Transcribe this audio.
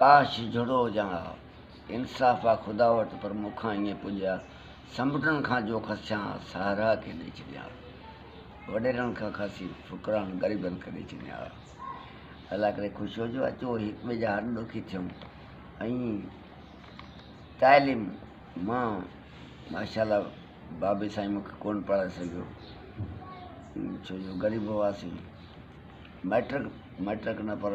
काश जुड़ो हुजां इंसाफ़ आहे ख़ुदा वटि पर मूंखां ईअं पुॼिया समुंडनि खां जो खसियाँ, सहारा खे ॾेई छॾिया वॾेरनि खां खसी फुकरान ग़रीबनि खे ॾेई छॾिया अलाह करे ख़ुशि हुजो अचो हिक ॿिए जा हॾ ॾुखी थियूं ऐं ताइलीम माँ माशाला बाबे साईं मूंखे कोन पढ़ाए सघियो। छो जो ग़रीब हुआसीं। मैट्रिक मैट्रिक न पर